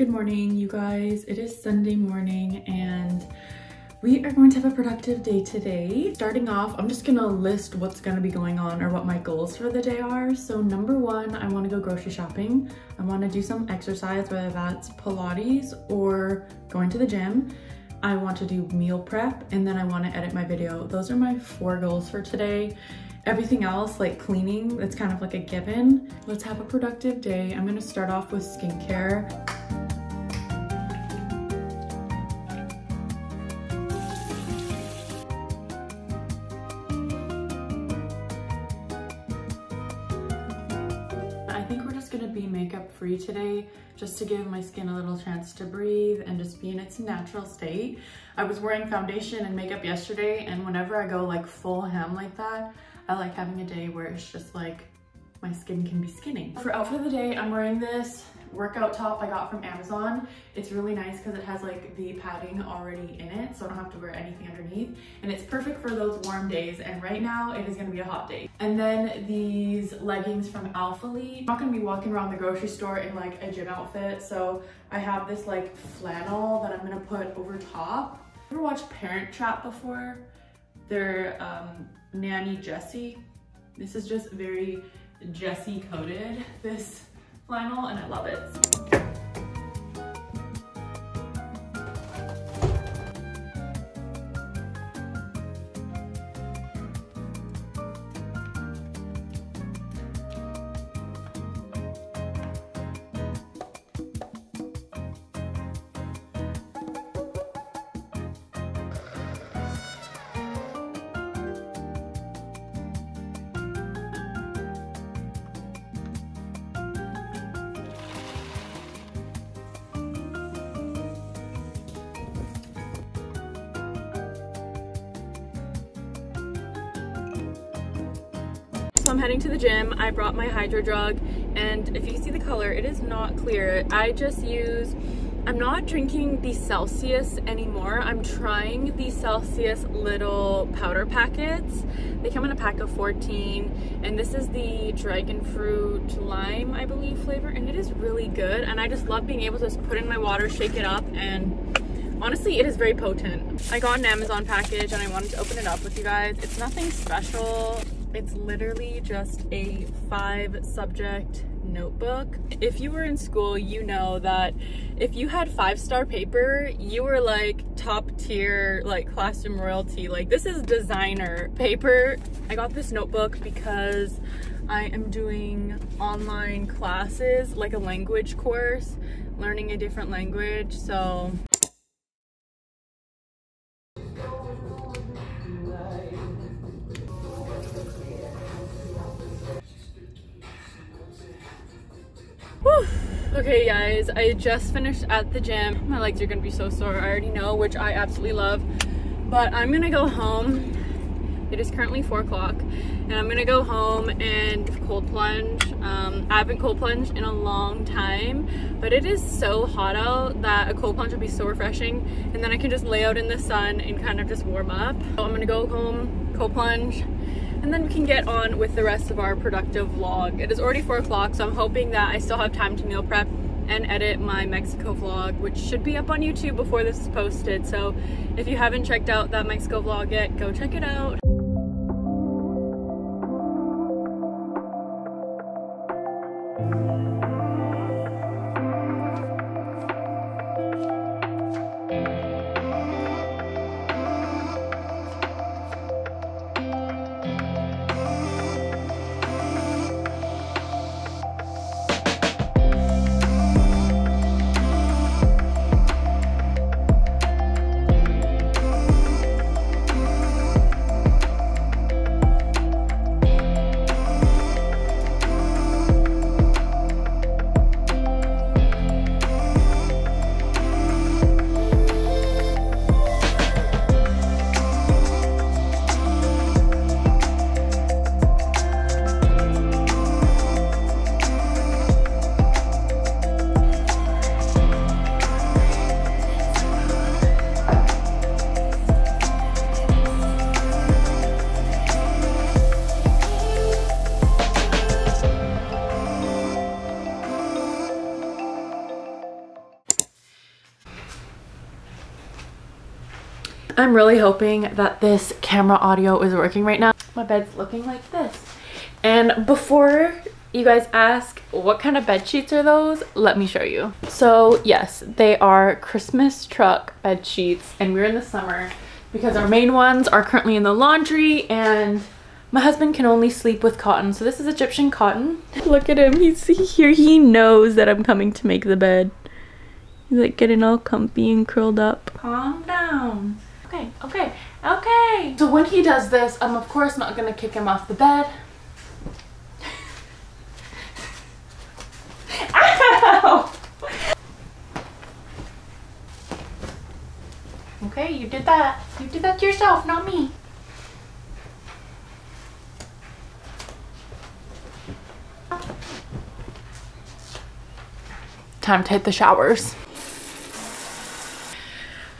Good morning, you guys. It is Sunday morning and we are going to have a productive day today. Starting off, I'm just gonna list what's gonna be going on or what my goals for the day are. So number one, I wanna go grocery shopping. I wanna do some exercise, whether that's Pilates or going to the gym. I want to do meal prep and then I wanna edit my video. Those are my four goals for today. Everything else, like cleaning, that's kind of like a given. Let's have a productive day. I'm gonna start off with skincare. Makeup free today just to give my skin a little chance to breathe and just be in its natural state. I was wearing foundation and makeup yesterday and whenever I go like full hem like that, I like having a day where it's just like my skin can be skinning. For outfit of the day, I'm wearing this workout top I got from Amazon. It's really nice because it has like the padding already in it, so I don't have to wear anything underneath. And it's perfect for those warm days. And right now it is gonna be a hot day. And then these leggings from Alphalete. I'm not gonna be walking around the grocery store in like a gym outfit. So I have this like flannel that I'm gonna put over top. Ever watched Parent Trap before? They're um, Nanny Chessy. This is just very Chessy coated, this flannel, and I love it. I'm heading to the gym. I brought my HydroJug and if you see the color, it is not clear. I just use, I'm not drinking the Celsius anymore. I'm trying the Celsius little powder packets. They come in a pack of 14 and this is the dragon fruit lime, I believe, flavor and it is really good. And I just love being able to just put in my water, shake it up and honestly it is very potent i got an amazon package and i wanted to open it up with you guys it's nothing special it's literally just a five subject notebook. If you were in school, you know that if you had five star paper, you were like top tier, like classroom royalty. Like this is designer paper. I got this notebook because I am doing online classes, like a language course, learning a different language. So Okay guys, I just finished at the gym. My legs are gonna be so sore, I already know, which I absolutely love. But I'm gonna go home. It is currently four o'clock and I'm gonna go home and cold plunge. Um, I haven't cold plunged in a long time, but it is so hot out that a cold plunge would be so refreshing. And then I can just lay out in the sun and kind of just warm up. So I'm gonna go home, cold plunge, and then we can get on with the rest of our productive vlog. It is already four o'clock, so I'm hoping that I still have time to meal prep and edit my Mexico vlog, which should be up on YouTube before this is posted. So if you haven't checked out that Mexico vlog yet, go check it out. I'm really hoping that this camera audio is working right now. My bed's looking like this. And before you guys ask what kind of bed sheets are those let me show you. So yes they are christmas truck bed sheets and we're in the summer because our main ones are currently in the laundry and my husband can only sleep with cotton so this is egyptian cotton. Look at him. He's here he knows that i'm coming to make the bed. He's like getting all comfy and curled up. Calm down okay okay okay so when he does this i'm of course not gonna kick him off the bed Okay, you did that. You did that to yourself, not me. Time to hit the showers.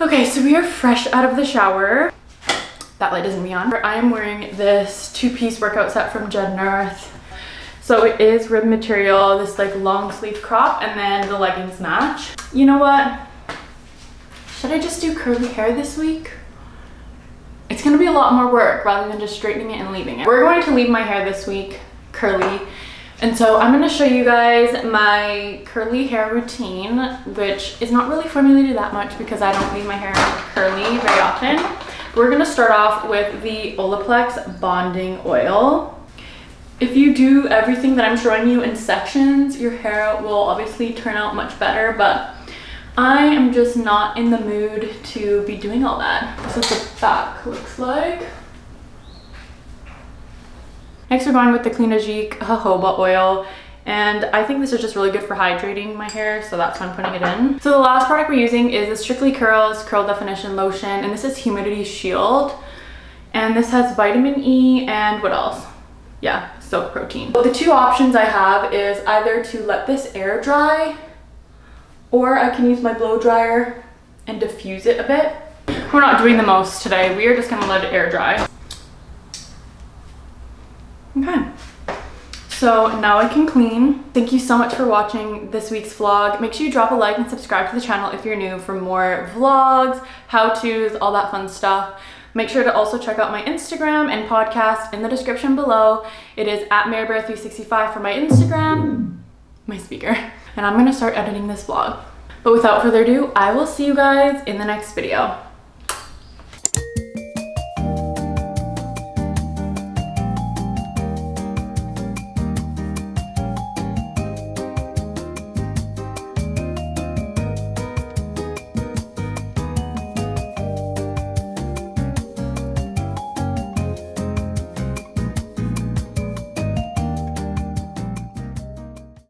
Okay, so we are fresh out of the shower. That light isn't me on. I am wearing this two-piece workout set from Jen Earth. So it is rib material, this like long sleeve crop, and then the leggings match. You know what? Should I just do curly hair this week? It's gonna be a lot more work rather than just straightening it and leaving it. We're going to leave my hair this week curly. And so I'm gonna show you guys my curly hair routine, which is not really formulated that much because I don't leave my hair curly very often. We're gonna start off with the Olaplex Bonding Oil. If you do everything that I'm showing you in sections, your hair will obviously turn out much better, but I am just not in the mood to be doing all that. This is what the back looks like. Next we're going with the Ajic jojoba oil. And I think this is just really good for hydrating my hair, so that's why I'm putting it in. So the last product we're using is the Strictly Curls Curl Definition Lotion, and this is Humidity Shield. And this has vitamin E and what else? Yeah, silk protein. So the two options I have is either to let this air dry or I can use my blow dryer and diffuse it a bit. We're not doing the most today. We are just gonna let it air dry. Okay. So now I can clean. Thank you so much for watching this week's vlog. Make sure you drop a like and subscribe to the channel if you're new for more vlogs, how-tos, all that fun stuff. Make sure to also check out my Instagram and podcast in the description below. It is at marbear365 for my Instagram, my speaker. And I'm gonna start editing this vlog. But without further ado, I will see you guys in the next video.